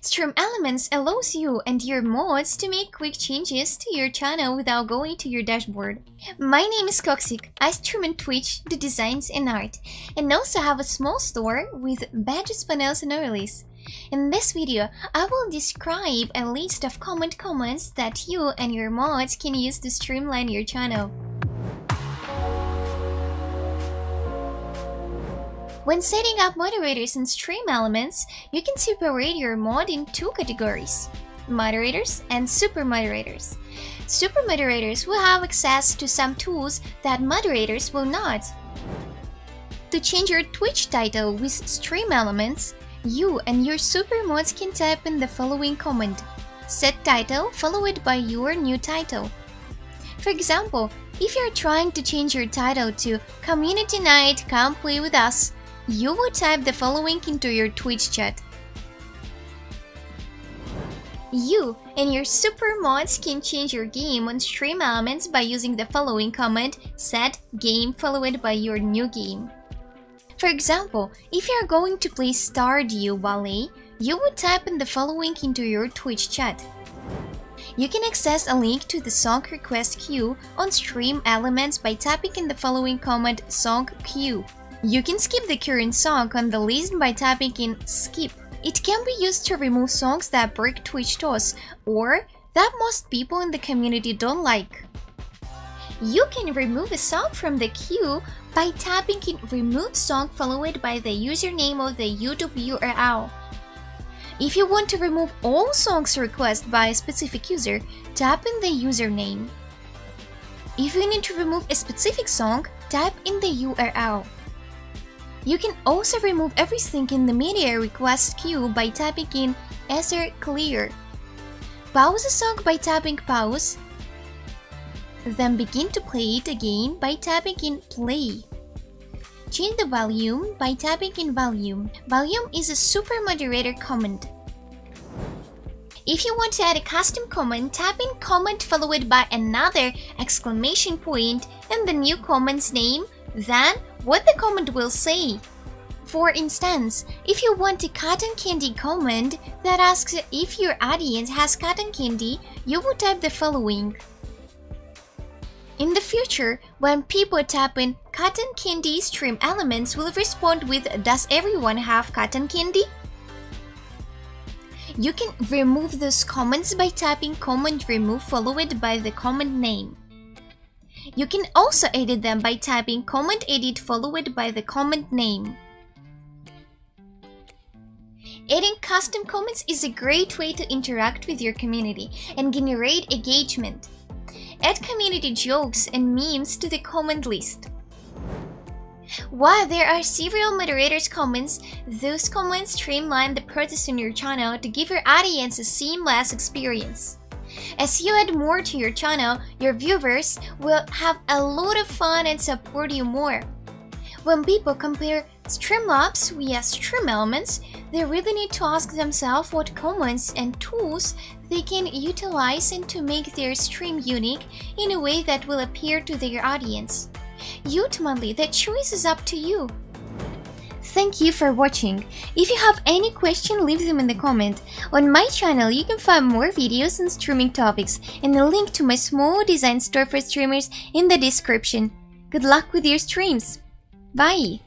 Stream Elements allows you and your mods to make quick changes to your channel without going to your dashboard. My name is qoqsik. I stream on Twitch, do designs and art, and also have a small store with badges, panels, and overlays. In this video, I will describe a list of common comments that you and your mods can use to streamline your channel. When setting up moderators and stream elements, you can separate your mod in two categories, moderators and super moderators. Super moderators will have access to some tools that moderators will not. To change your Twitch title with stream elements, you and your super mods can type in the following command. Set title followed by your new title. For example, if you're trying to change your title to Community Night Come Play With Us, you would type the following into your Twitch chat. You and your super mods can change your game on stream elements by using the following command set game followed by your new game. For example, if you are going to play Stardew Valley, you would type in the following into your Twitch chat. You can access a link to the song request queue on Stream Elements by typing in the following command song queue. You can skip the current song on the list by tapping in skip. It can be used to remove songs that break Twitch TOS or that most people in the community don't like. You can remove a song from the queue by tapping in remove song followed by the username of the YouTube URL. If you want to remove all songs requested by a specific user, tap in the username. If you need to remove a specific song, type in the URL. You can also remove everything in the media request queue by tapping in Ether Clear. Pause a song by tapping Pause, then begin to play it again by tapping in Play. Change the volume by tapping in Volume. Volume is a super moderator command. If you want to add a custom comment, tap in comment followed by another exclamation point and the new comment's name, then what the comment will say. For instance, if you want a cotton candy comment that asks if your audience has cotton candy, you would type the following. In the future, when people tap in cotton candy stream elements will respond with does everyone have cotton candy? You can remove those comments by tapping comment remove followed by the comment name. You can also edit them by typing comment edit followed by the comment name. Adding custom comments is a great way to interact with your community and generate engagement. Add community jokes and memes to the comment list. While there are several moderators' comments, those comments streamline the process on your channel to give your audience a seamless experience. As you add more to your channel, your viewers will have a lot of fun and support you more. When people compare Streamlabs via Stream Elements, they really need to ask themselves what comments and tools they can utilize and to make their stream unique in a way that will appeal to their audience. Ultimately, the choice is up to you. Thank you for watching. If you have any question, leave them in the comment. On my channel, you can find more videos on streaming topics and a link to my small design store for streamers in the description. Good luck with your streams! Bye!